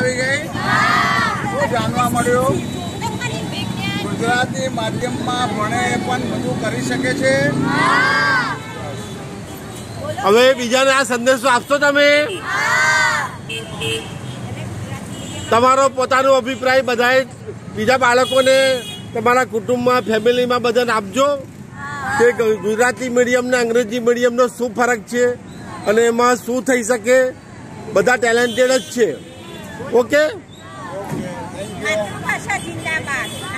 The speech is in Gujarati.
આવી ગઈ? શું જાણવા મળ્યું. ગુજરાતી માધ્યમમાં ભણે પણ બધું કરી શકે છે. હવે બીજાને આ સંદેશો આપશો તમે? તમારો પોતાનો અભિપ્રાય બધાએ બીજા બાળકોને, તમારા કુટુંબમાં, ફેમિલીમાં બધાને આપજો. કે ગુજરાતી મીડિયમ ને અંગ્રેજી મીડિયમનો શું ફરક છે? અને એમાં શું થઈ શકે? બધા ટેલેન્ટેડ જ છે. ok? Mas tu